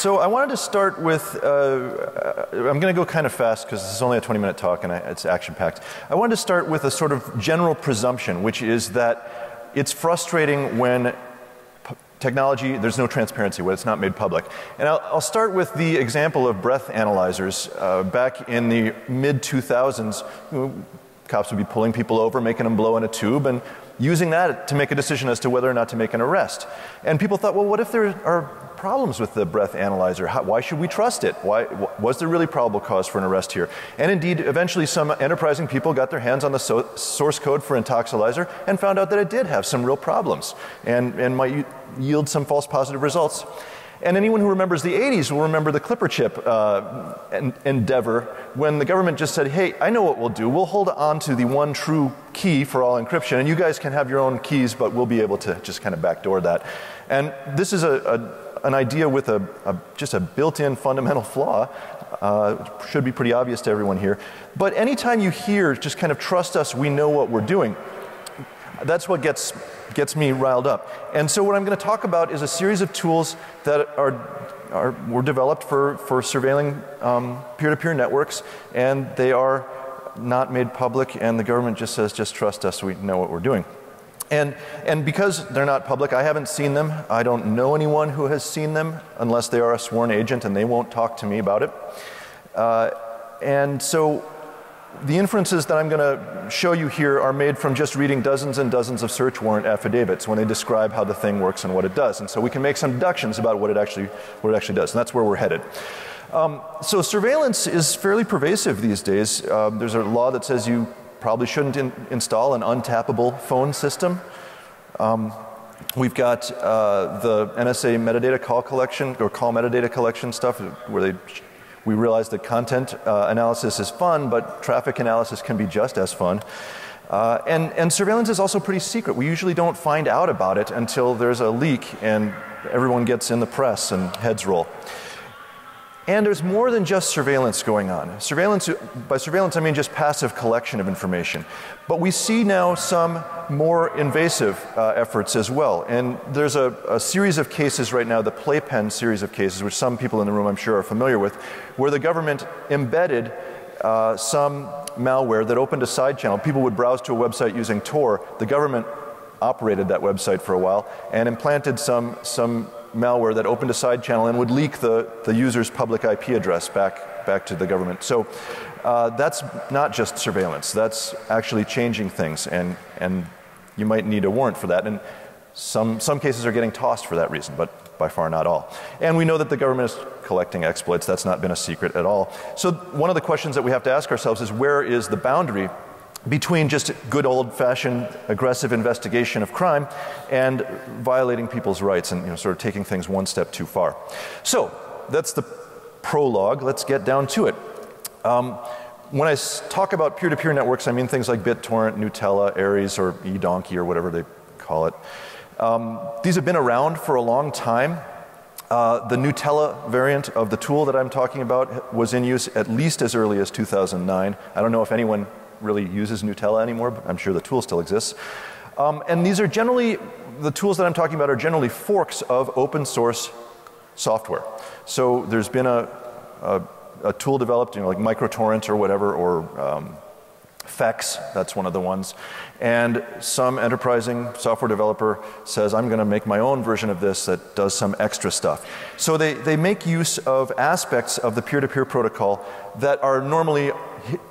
So I wanted to start with, uh, I'm going to go kind of fast because this is only a 20 minute talk and I, it's action packed. I wanted to start with a sort of general presumption, which is that it's frustrating when technology, there's no transparency when it's not made public. And I'll, I'll start with the example of breath analyzers. Uh, back in the mid 2000s, you know, cops would be pulling people over, making them blow in a tube, and using that to make a decision as to whether or not to make an arrest. And people thought, well, what if there are problems with the breath analyzer. How, why should we trust it? Why, was there really probable cause for an arrest here? And indeed, eventually some enterprising people got their hands on the so source code for Intoxilyzer and found out that it did have some real problems and, and might yield some false positive results. And anyone who remembers the 80s will remember the Clipper chip uh, endeavor when the government just said, hey, I know what we'll do. We'll hold on to the one true key for all encryption, and you guys can have your own keys, but we'll be able to just kind of backdoor that. And this is a, a an idea with a, a just a built-in fundamental flaw. Uh, should be pretty obvious to everyone here. But anytime you hear just kind of trust us, we know what we're doing, that's what gets, gets me riled up. And so what I'm going to talk about is a series of tools that are, are were developed for, for surveilling um, peer-to-peer networks, and they are not made public, and the government just says, just trust us, we know what we're doing. And, and because they're not public, I haven't seen them. I don't know anyone who has seen them unless they are a sworn agent and they won't talk to me about it. Uh, and so the inferences that I'm going to show you here are made from just reading dozens and dozens of search warrant affidavits when they describe how the thing works and what it does. And so we can make some deductions about what it actually, what it actually does. And that's where we're headed. Um, so surveillance is fairly pervasive these days. Um, there's a law that says you probably shouldn't in install an untappable phone system. Um, we've got uh, the NSA metadata call collection or call metadata collection stuff where they we realize that content uh, analysis is fun, but traffic analysis can be just as fun. Uh, and, and surveillance is also pretty secret. We usually don't find out about it until there's a leak and everyone gets in the press and heads roll. And there's more than just surveillance going on. Surveillance, by surveillance, I mean just passive collection of information. But we see now some more invasive uh, efforts as well. And there's a, a, series of cases right now, the Playpen series of cases, which some people in the room I'm sure are familiar with, where the government embedded uh, some malware that opened a side channel. People would browse to a website using Tor. The government operated that website for a while and implanted some, some malware that opened a side channel and would leak the, the user's public IP address back, back to the government. So uh, that's not just surveillance, that's actually changing things, and, and you might need a warrant for that. And some, some cases are getting tossed for that reason, but by far not all. And we know that the government is collecting exploits, that's not been a secret at all. So, one of the questions that we have to ask ourselves is where is the boundary between just good old fashioned aggressive investigation of crime and violating people's rights and you know, sort of taking things one step too far. So that's the prologue. Let's get down to it. Um, when I talk about peer to peer networks, I mean things like BitTorrent, Gnutella, Ares, or eDonkey, or whatever they call it. Um, these have been around for a long time. Uh, the Gnutella variant of the tool that I'm talking about was in use at least as early as 2009. I don't know if anyone really uses Gnutella anymore, but I'm sure the tool still exists. Um, and these are generally, the tools that I'm talking about are generally forks of open source software. So there's been a, a, a tool developed, you know, like MicroTorrent or whatever, or um, Phex, that's one of the ones. And some enterprising software developer says, I'm going to make my own version of this that does some extra stuff. So they, they make use of aspects of the peer to peer protocol that are normally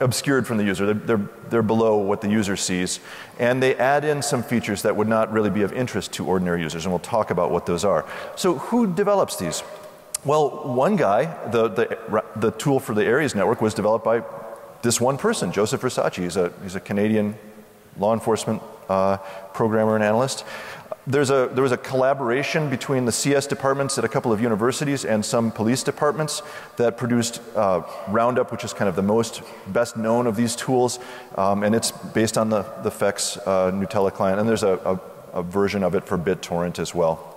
obscured from the user. They're, they're, they're, below what the user sees. And they add in some features that would not really be of interest to ordinary users. And we'll talk about what those are. So, who develops these? Well, one guy, the, the, the tool for the Ares network was developed by this one person, Joseph Versace. He's a, he's a Canadian law enforcement uh, programmer and analyst. There's a, there was a collaboration between the CS departments at a couple of universities and some police departments that produced uh, Roundup, which is kind of the most best known of these tools, um, and it's based on the, the Phex uh, Gnutella client, and there's a, a, a version of it for BitTorrent as well.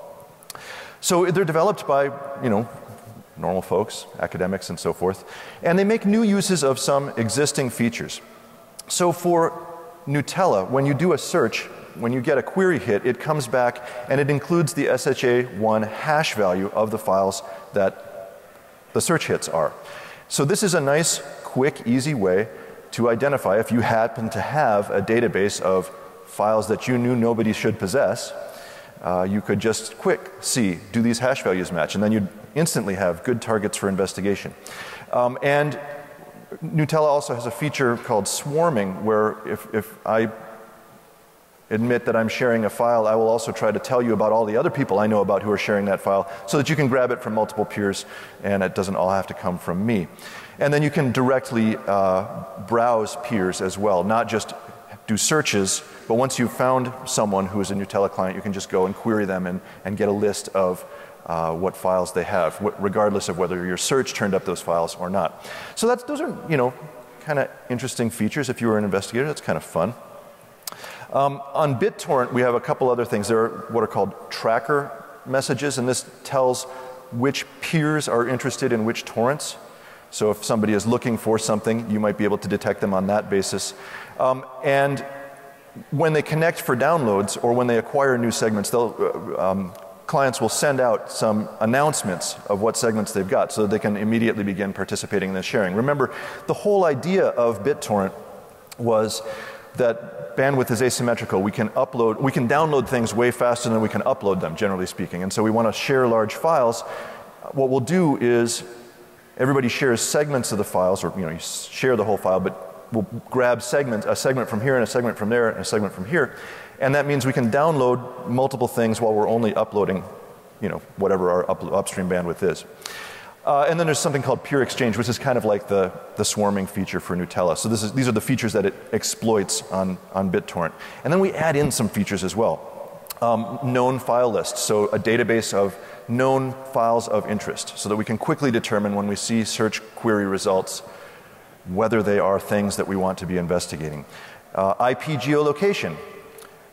So they're developed by, you know, normal folks, academics, and so forth, and they make new uses of some existing features. So for Gnutella, when you do a search, when you get a query hit, it comes back and it includes the SHA-1 hash value of the files that the search hits are. So this is a nice, quick, easy way to identify if you happen to have a database of files that you knew nobody should possess, uh, you could just quick see, do these hash values match? And then you'd instantly have good targets for investigation. Um, and Gnutella also has a feature called swarming, where if, if I admit that I'm sharing a file, I will also try to tell you about all the other people I know about who are sharing that file so that you can grab it from multiple peers and it doesn't all have to come from me. And then you can directly uh, browse peers as well, not just do searches, but once you've found someone who is a Gnutella client, you can just go and query them and, and get a list of uh, what files they have, regardless of whether your search turned up those files or not. So that's, those are, you know, kind of interesting features. If you were an investigator, that's kind of fun. Um, on BitTorrent, we have a couple other things. There are what are called tracker messages, and this tells which peers are interested in which torrents. So if somebody is looking for something, you might be able to detect them on that basis. Um, and when they connect for downloads or when they acquire new segments, they'll, uh, um, clients will send out some announcements of what segments they've got so that they can immediately begin participating in the sharing. Remember, the whole idea of BitTorrent was that bandwidth is asymmetrical. We can upload, we can download things way faster than we can upload them, generally speaking. And so we want to share large files. What we'll do is everybody shares segments of the files, or you know, you share the whole file, but we'll grab segments, a segment from here and a segment from there and a segment from here. And that means we can download multiple things while we're only uploading, you know, whatever our up, upstream bandwidth is. Uh, and then there's something called peer exchange, which is kind of like the, the swarming feature for Gnutella. So is, these are the features that it exploits on, on BitTorrent. And then we add in some features as well. Um, known file lists, so a database of known files of interest, so that we can quickly determine when we see search query results whether they are things that we want to be investigating. Uh, IP geolocation.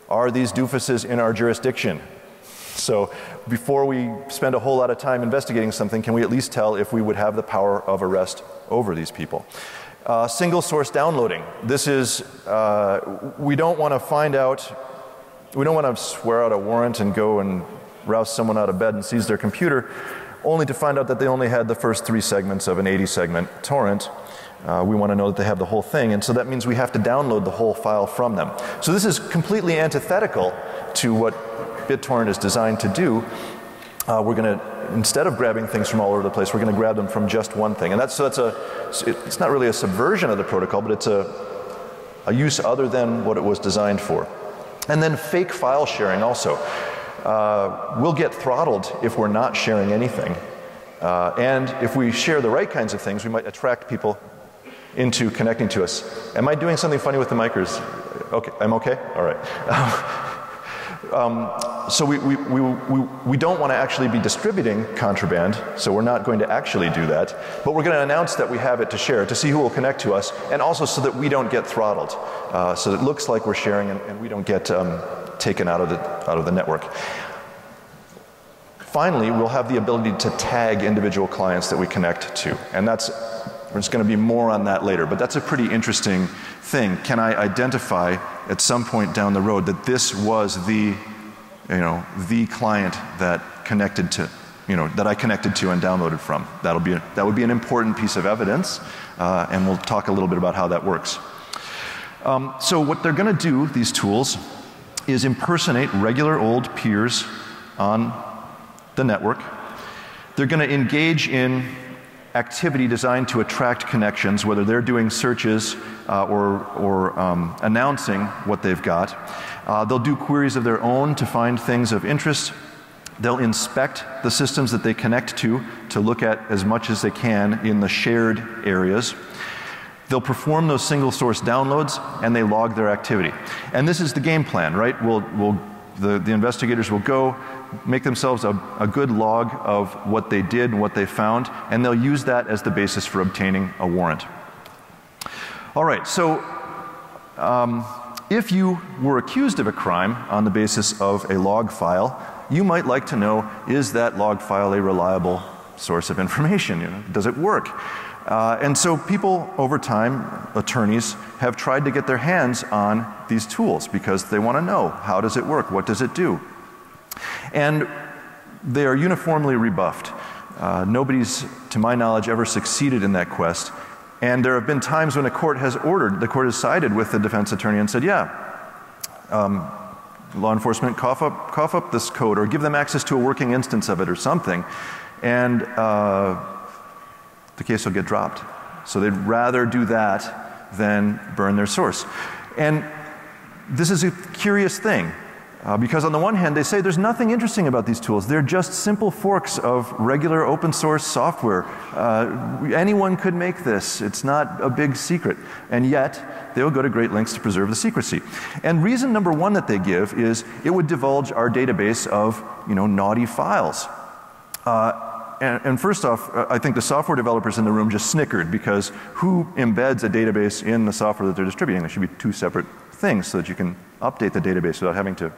Are these doofuses in our jurisdiction? So before we spend a whole lot of time investigating something, can we at least tell if we would have the power of arrest over these people? Uh, single source downloading. This is, uh, we don't want to find out, we don't want to swear out a warrant and go and rouse someone out of bed and seize their computer, only to find out that they only had the first three segments of an 80 segment torrent. Uh, we want to know that they have the whole thing, and so that means we have to download the whole file from them. So this is completely antithetical to what BitTorrent is designed to do, uh, we're going to, instead of grabbing things from all over the place, we're going to grab them from just one thing. And that's, so that's a, it's not really a subversion of the protocol, but it's a, a use other than what it was designed for. And then fake file sharing also. Uh, we'll get throttled if we're not sharing anything. Uh, and if we share the right kinds of things, we might attract people into connecting to us. Am I doing something funny with the micers? Okay, I'm okay? All right. Um, so we, we, we, we, we don't want to actually be distributing contraband, so we're not going to actually do that. But we're going to announce that we have it to share to see who will connect to us, and also so that we don't get throttled. Uh, so it looks like we're sharing and, and we don't get um, taken out of, the, out of the network. Finally, we'll have the ability to tag individual clients that we connect to. And that's, there's going to be more on that later, but that's a pretty interesting thing. Can I identify at some point down the road that this was the, you know, the client that connected to, you know, that I connected to and downloaded from. That'll be a, that would be an important piece of evidence, uh, and we'll talk a little bit about how that works. Um, so what they're going to do, these tools, is impersonate regular old peers on the network. They're going to engage in activity designed to attract connections, whether they're doing searches uh, or, or um, announcing what they've got. Uh, they'll do queries of their own to find things of interest. They'll inspect the systems that they connect to to look at as much as they can in the shared areas. They'll perform those single source downloads and they log their activity. And this is the game plan, right? We'll, we'll, the, the investigators will go, make themselves a, a good log of what they did and what they found, and they'll use that as the basis for obtaining a warrant. All right, so um, if you were accused of a crime on the basis of a log file, you might like to know is that log file a reliable source of information? You know, does it work? Uh, and so people over time, attorneys, have tried to get their hands on these tools because they want to know how does it work? What does it do? And they are uniformly rebuffed. Uh, nobody's, to my knowledge, ever succeeded in that quest. And there have been times when a court has ordered, the court has sided with the defense attorney and said, yeah, um, law enforcement, cough up, cough up this code or give them access to a working instance of it or something. And uh, the case will get dropped. So they'd rather do that than burn their source. And this is a curious thing. Uh, because on the one hand, they say there's nothing interesting about these tools. They're just simple forks of regular open source software. Uh, anyone could make this. It's not a big secret. And yet, they'll go to great lengths to preserve the secrecy. And reason number one that they give is it would divulge our database of, you know, naughty files. Uh, and, and, first off, uh, I think the software developers in the room just snickered because who embeds a database in the software that they're distributing? There should be two separate things so that you can update the database without having to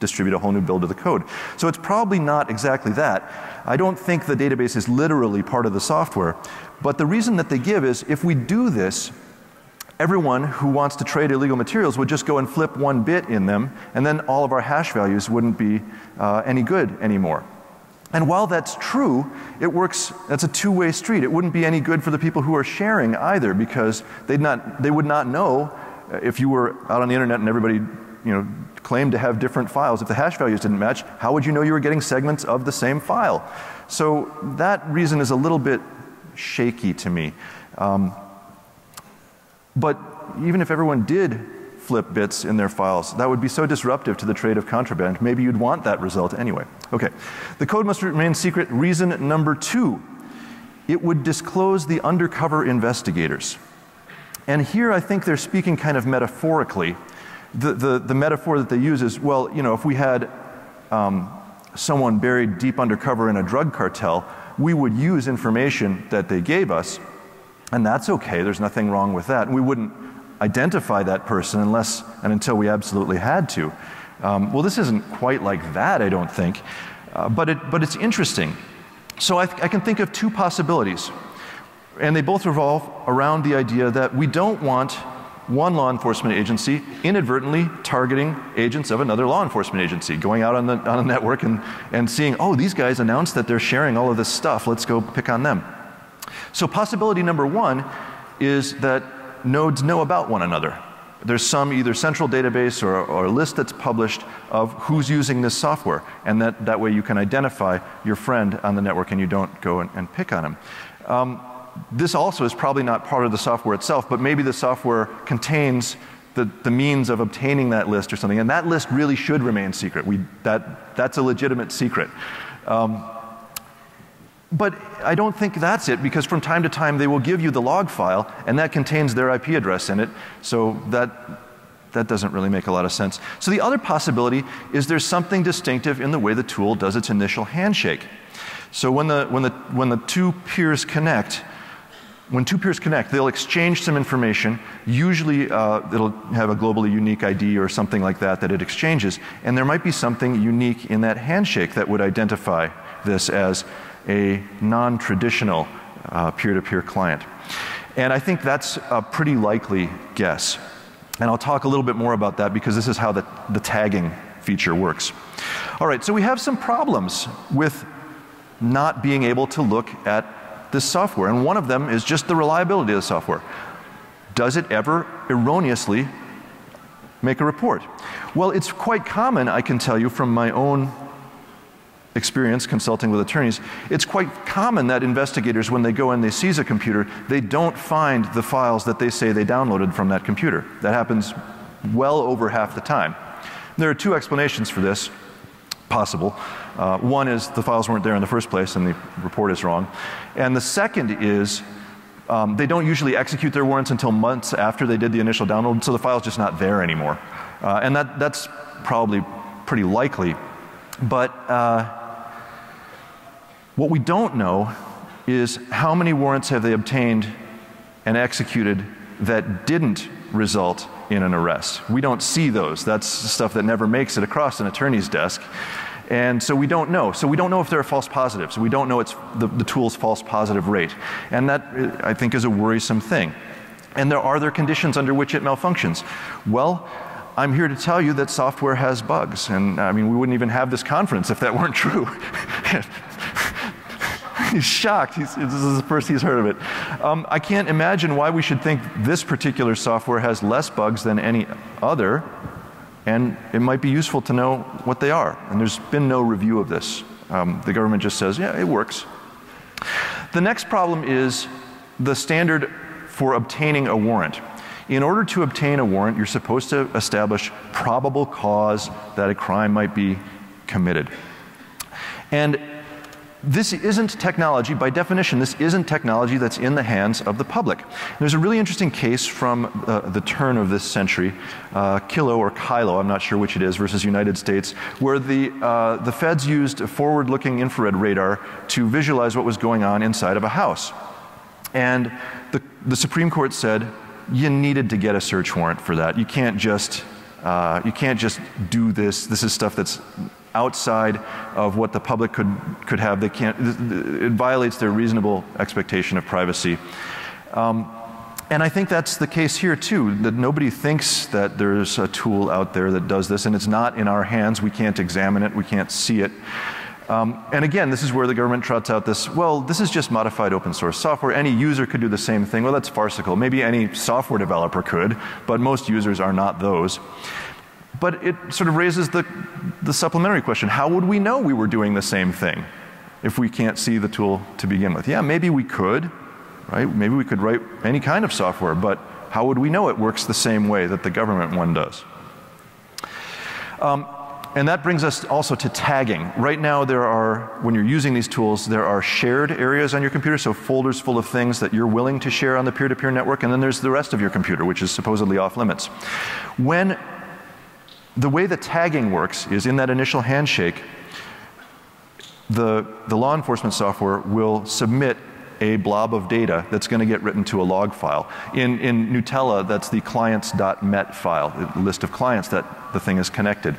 distribute a whole new build of the code. So it's probably not exactly that. I don't think the database is literally part of the software. But the reason that they give is if we do this, everyone who wants to trade illegal materials would just go and flip one bit in them, and then all of our hash values wouldn't be uh, any good anymore. And while that's true, it works, that's a two way street. It wouldn't be any good for the people who are sharing either because they'd not, they would not know uh, if you were out on the internet and everybody you know, claimed to have different files. If the hash values didn't match, how would you know you were getting segments of the same file? So that reason is a little bit shaky to me. Um, but even if everyone did flip bits in their files, that would be so disruptive to the trade of contraband. Maybe you'd want that result anyway. Okay. The code must remain secret. Reason number two it would disclose the undercover investigators. And here I think they're speaking kind of metaphorically the, the, the metaphor that they use is well, you know, if we had um, someone buried deep undercover in a drug cartel, we would use information that they gave us, and that's okay, there's nothing wrong with that. We wouldn't identify that person unless and until we absolutely had to. Um, well, this isn't quite like that, I don't think, uh, but, it, but it's interesting. So I, I can think of two possibilities, and they both revolve around the idea that we don't want one law enforcement agency inadvertently targeting agents of another law enforcement agency, going out on the, on a network and, and seeing, oh, these guys announced that they're sharing all of this stuff, let's go pick on them. So, possibility number one is that nodes know about one another. There's some either central database or, or a list that's published of who's using this software, and that, that way you can identify your friend on the network and you don't go and, and pick on him. Um, this also is probably not part of the software itself, but maybe the software contains the, the means of obtaining that list or something. And that list really should remain secret. We, that, that's a legitimate secret. Um, but I don't think that's it because from time to time they will give you the log file and that contains their IP address in it. So that, that doesn't really make a lot of sense. So the other possibility is there's something distinctive in the way the tool does its initial handshake. So when the, when the, when the two peers connect, when two peers connect, they'll exchange some information. Usually, uh, it'll have a globally unique ID or something like that that it exchanges. And there might be something unique in that handshake that would identify this as a non traditional peer to peer client. And I think that's a pretty likely guess. And I'll talk a little bit more about that because this is how the, the tagging feature works. All right, so we have some problems with not being able to look at this software. And one of them is just the reliability of the software. Does it ever erroneously make a report? Well, it's quite common, I can tell you from my own experience consulting with attorneys, it's quite common that investigators, when they go and they seize a computer, they don't find the files that they say they downloaded from that computer. That happens well over half the time. There are two explanations for this possible. Uh, one is the files weren't there in the first place and the report is wrong. And the second is um, they don't usually execute their warrants until months after they did the initial download, so the file's just not there anymore. Uh, and that, that's probably pretty likely. But uh, what we don't know is how many warrants have they obtained and executed that didn't result in an arrest. We don't see those. That's stuff that never makes it across an attorney's desk. And so we don't know. So we don't know if there are false positives. We don't know it's the, the tool's false positive rate. And that, I think, is a worrisome thing. And there are there conditions under which it malfunctions? Well, I'm here to tell you that software has bugs. And I mean, we wouldn't even have this conference if that weren't true. he's shocked. He's, this is the first he's heard of it. Um, I can't imagine why we should think this particular software has less bugs than any other, and it might be useful to know what they are. And there's been no review of this. Um, the government just says, yeah, it works. The next problem is the standard for obtaining a warrant. In order to obtain a warrant, you're supposed to establish probable cause that a crime might be committed. And this isn't technology, by definition, this isn't technology that's in the hands of the public. There's a really interesting case from uh, the turn of this century, uh, Kilo or Kylo, I'm not sure which it is, versus United States, where the, uh, the feds used a forward looking infrared radar to visualize what was going on inside of a house. And the, the Supreme Court said you needed to get a search warrant for that. You can't just, uh, you can't just do this. This is stuff that's outside of what the public could, could have. They can't, it violates their reasonable expectation of privacy. Um, and I think that's the case here too, that nobody thinks that there's a tool out there that does this, and it's not in our hands. We can't examine it, we can't see it. Um, and again, this is where the government trots out this, well, this is just modified open source software. Any user could do the same thing. Well, that's farcical. Maybe any software developer could, but most users are not those. But it sort of raises the, the supplementary question how would we know we were doing the same thing if we can't see the tool to begin with? Yeah, maybe we could, right? Maybe we could write any kind of software, but how would we know it works the same way that the government one does? Um, and that brings us also to tagging. Right now, there are, when you're using these tools, there are shared areas on your computer, so folders full of things that you're willing to share on the peer to peer network, and then there's the rest of your computer, which is supposedly off limits. When the way the tagging works is in that initial handshake, the, the law enforcement software will submit a blob of data that's going to get written to a log file. In, in Gnutella, that's the clients.met file, the list of clients that the thing is connected.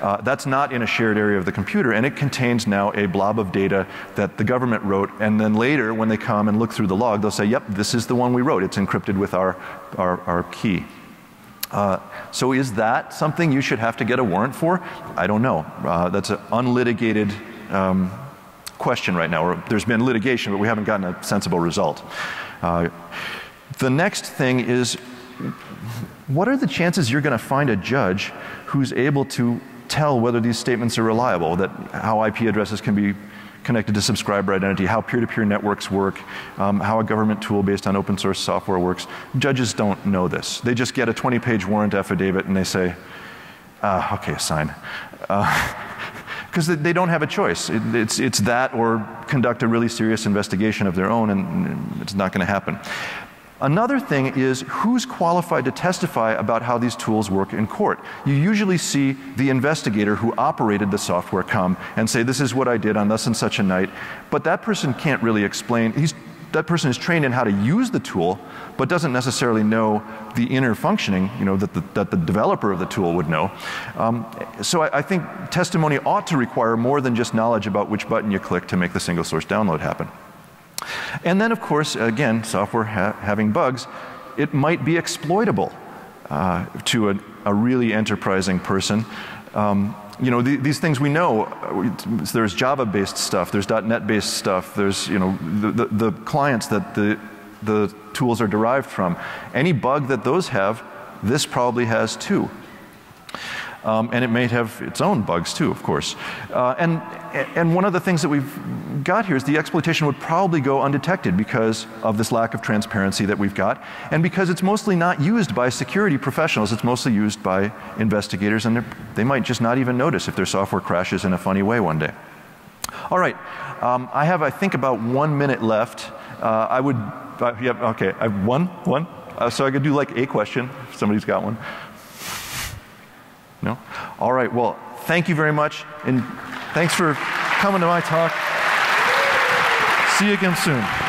Uh, that's not in a shared area of the computer, and it contains now a blob of data that the government wrote. And then later, when they come and look through the log, they'll say, "Yep, this is the one we wrote. It's encrypted with our our, our key." Uh, so is that something you should have to get a warrant for? I don't know. Uh, that's an unlitigated um, question right now. Or there's been litigation, but we haven't gotten a sensible result. Uh, the next thing is, what are the chances you're going to find a judge who's able to tell whether these statements are reliable, that how IP addresses can be connected to subscriber identity, how peer-to-peer networks work, um, how a government tool based on open source software works. Judges don't know this. They just get a 20-page warrant affidavit and they say, uh, okay, sign. Because uh, they don't have a choice. It, it's, it's that or conduct a really serious investigation of their own and it's not going to happen. Another thing is who's qualified to testify about how these tools work in court. You usually see the investigator who operated the software come and say, This is what I did on thus and such a night. But that person can't really explain. He's, that person is trained in how to use the tool, but doesn't necessarily know the inner functioning, you know, that the, that the developer of the tool would know. Um, so I, I think testimony ought to require more than just knowledge about which button you click to make the single source download happen. And then, of course, again, software ha having bugs, it might be exploitable uh, to a, a, really enterprising person. Um, you know, the, these things we know, there's Java-based stuff, there's .NET-based stuff, there's, you know, the, the, the clients that the, the tools are derived from. Any bug that those have, this probably has too. Um, and it may have its own bugs too, of course. Uh, and, and one of the things that we've got here is the exploitation would probably go undetected because of this lack of transparency that we've got, and because it's mostly not used by security professionals, it's mostly used by investigators, and they might just not even notice if their software crashes in a funny way one day. All right, um, I have, I think, about one minute left. Uh, I would, uh, yeah, okay, I have one, one. Uh, so I could do like a question if somebody's got one. No? All right, well, thank you very much, and thanks for coming to my talk. See you again soon.